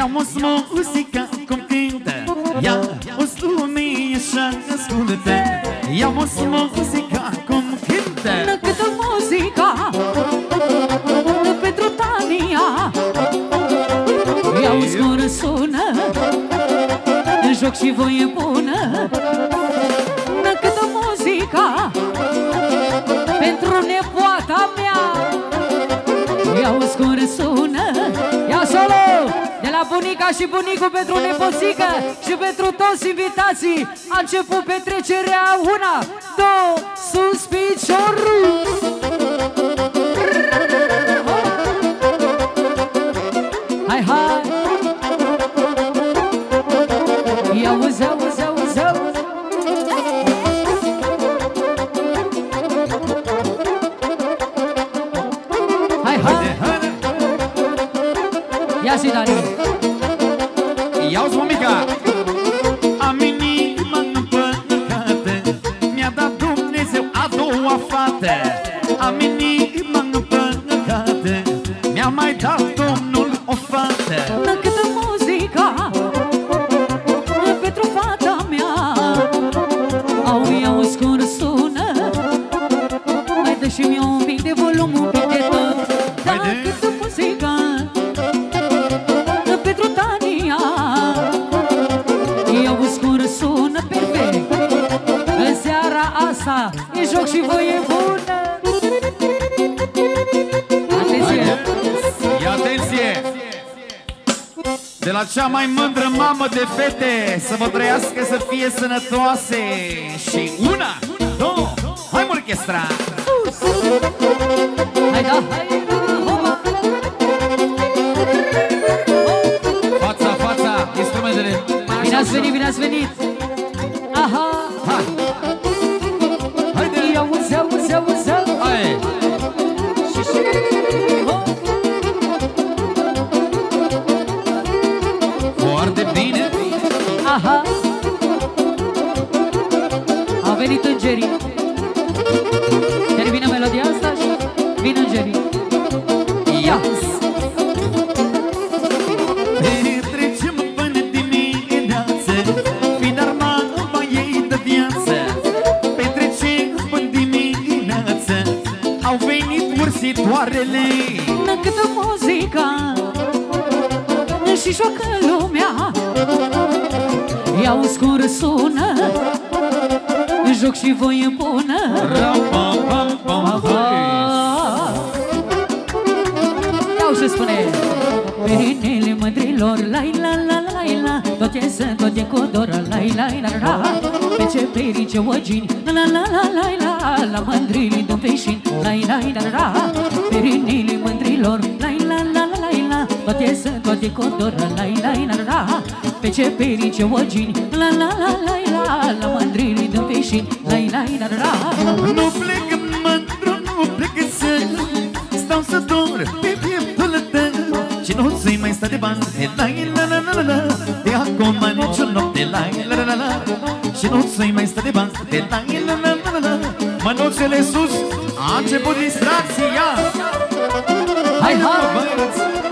Ia-mos muzica cum cântă. Ia-mos lumea așa ascultă Ia-mos muzica cum cântă. Câtă muzica Pentru Tania. Ia-uzi cum răsună În joc și voie bună. Câtă muzica Pentru nepoata mea. Ia-uzi cum răsună Ia solo! De la bunica și bunicul pentru nepoțică Și pentru toți invitații A început petrecerea Una, două, sus piciorul Ia-uzi mămica Am inima împăcată Mi-a dat Dumnezeu a doua fată. Am inima asta E joc și voie bună Atenție! Ia atenție! De la cea mai mândră mamă de fete Să vă trăiască să fie sănătoase Și una, două, hai mă orchestra! Hai da, hai da, hopa! Fața, fața, instrumentele Bine ați venit, bine ați venit! Ia scur sună. Joc și voi bună. Ram, pam, pam, pam, Aha. Iau și spune Perinele mândrilor Lai la la la la. La Toate sunt toate cu dor Lai la la la. Pe ce perii ce ogini La la la la la. La La mândrilii de peșin Lai la la. La Perinele mândrilor la la Toate sunt toate cu dor Lai la la la Pe ce perii ce ogini La la la la la La mândrilii de peșin Lai la la la Nu plec mândru, nu plec să Stau să dor pe pieptul tău Și nu ți mai sta de bani La la la la la la De acum nicio noapte La la la la la Și nu ți mai sta de bani La la la la la la Mânuțele sus A început distracția Hai, hai! băieți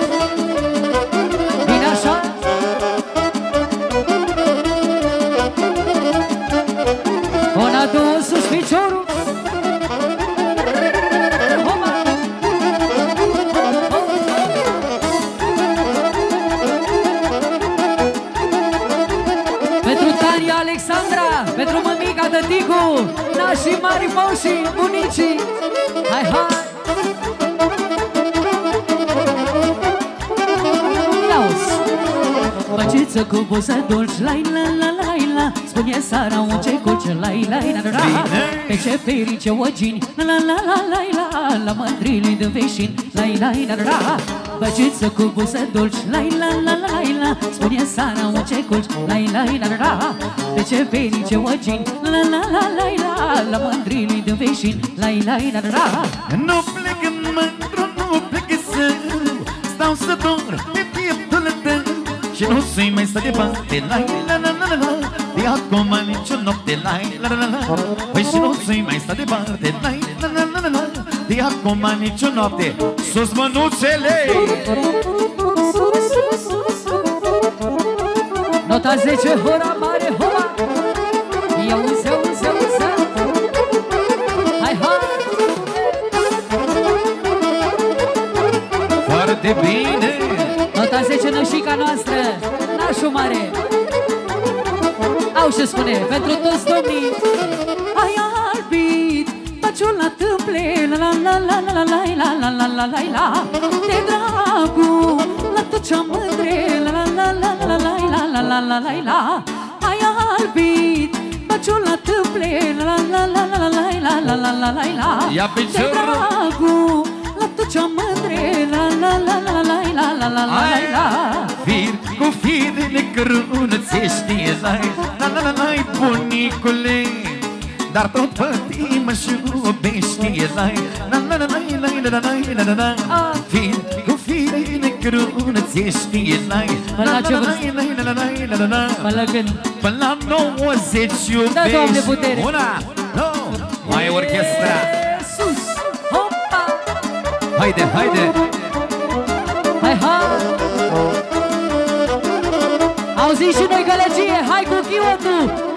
Alexandra, pentru mămica, tăticu, nașii mari moșii, bunicii Hai, hai! Auzi! Băciță cu buză dulci, lai la la la la Spune Sara un ce culce, lai la la la Bine. Pe ce ferice ogini, la la la la la la La mândrilii de veșin, lai la la la Băciță cu buză dulci, lai la la la la Spune Sara un ce culce, lai la la la Pe ce ferice ogini, la la la la la La mândrilii de veșin, lai la la la Nu plec mândru, nu plec să Stau să dor pe pieptul tău Și nu ți mai sta de bani La la la la la la De acum nicio noapte La la la la la Păi și nu ți mai sta de bani La la la la la la De acum nicio noapte. Sus mânuțele! Nota 10, hora mare, hora! Ia uze, uze, uze Hai, hai! Foarte bine! Nota 10, nășica noastră Nașul mare! Au ce spune, pentru toți domnii. Ai albit Baciul la tâmple La la la la la la la la la la la la De dragul La tot ce-am mândre La la la la la la la la la la la la Ai albit Baciul la tâmple La la la la la la la la la la la la Ia De piciorul. dragul La tot ce-am mândre La la la la la la la la la la la la Fir cu firele cărunățești Lai, la la la la bunicule Dar tot Vin cu firele crunețe știe n-ai Până la ce vârstă? Până la când? Până la 90 iubești Da, Doamne, putere! Una, două, mai orchestra! Sus! Hopa! Haide, haide! Hai, hai! Auzi și noi gălăgie, hai cu chiotul!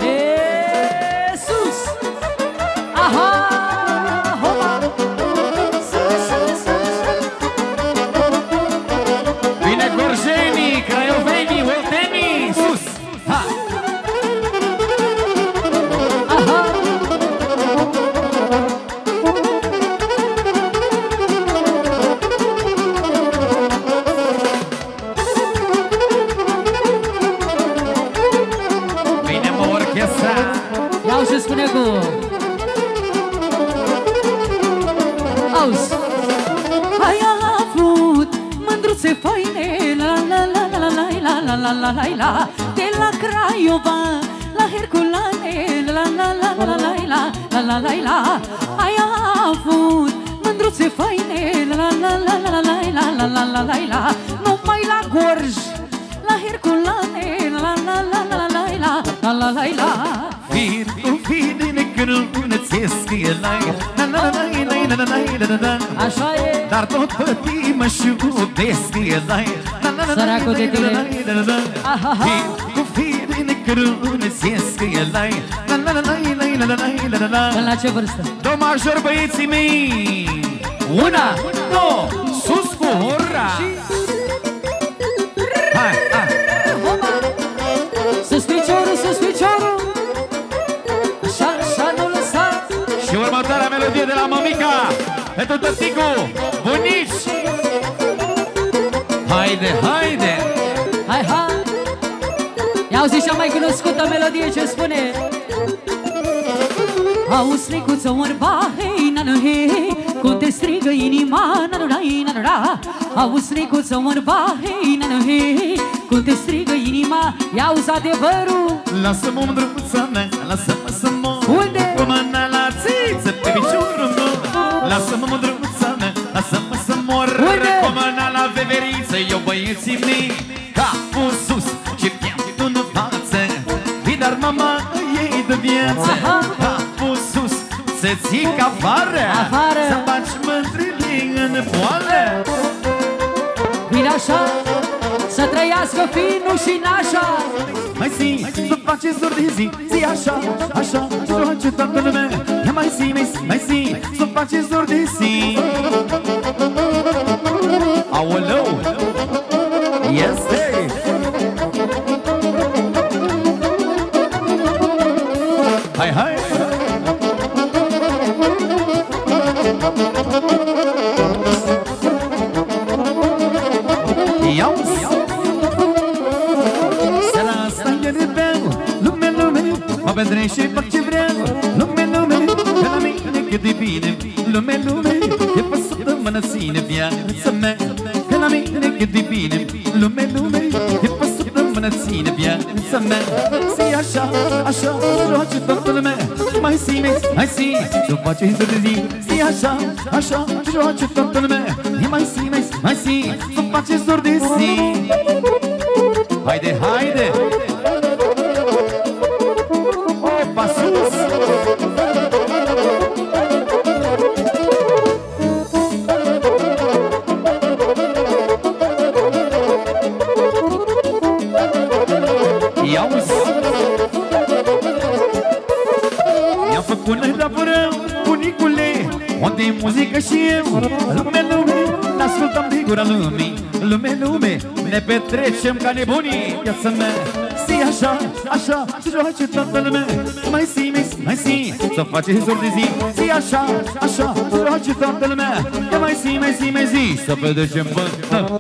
Mândruțe faine La la la la la la la la la la la la De la Craiova la Herculane La la la la la la la la la la Ai avut mândruțe faine La la la la la la la la la la la Numai la Gorj la Herculane La la la la la la la la la la Fir cu firele cărunățesc Lai, la la la la la Așa e Dar tot pe tine și iubesc Săracul de tine Cu fire crâne e lai Până la ce vârstă? Două major băieții mei Una, două, sus cu ora Și la mămica. Pentru tăticu, bunici. Haide, haide. Hai, hai. Ia auzi cea mai cunoscută melodie ce spune. Auzi, necuță, orba, hei, na, na, hei Cum te strigă inima, na, na, na, na, na, na. Auzi, necuță, orba, hei, na, na, hei Cum te strigă inima, ia auzi adevărul. Lasă-mă mândruța mea, lasă-mă să Lasă-mă mândruța mea, lasă-mă să mor Unde? Cu mâna la veveriță, eu băieții mei Capul sus și pieptul în față Vii dar mama ei de viață Aha. Capul sus, să ții afară Afară. Să faci mândrile în poală Bine așa, să trăiască finul și nașa. Mai zi, să faceți doar de zi Zi așa, așa, ce joace toată lumea. Ia mai zi, mai zi, mai zi Să faceți doar de zi. Aoleu! Este! Hai, hai Mă petrește și fac ce vreau Lume, lume Că la mine cât de bine Lume, lume E pe săptămână ține viața mea. Că la mine cât de bine Lume, lume E pe săptămână ține viața mea. Zi așa, așa Joace toată lumea. Mai zi, mai zi, mai zi Să face zi. De zi Zi așa, așa Joace toată lumea. Mai zi, mai zi, mai zi Să face zor de zi. Haide, haide! Opa, gura lumii Lume, lume, ne petrecem ca nebunii Viața mea, si așa, așa Se joace toată lumea. Mai si, mai si, mai si Să face zor de zi. Si așa, așa Se joace toată lumea. Mai si, mai si, mai si Să petrecem până